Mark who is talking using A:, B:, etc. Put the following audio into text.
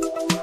A: Bye.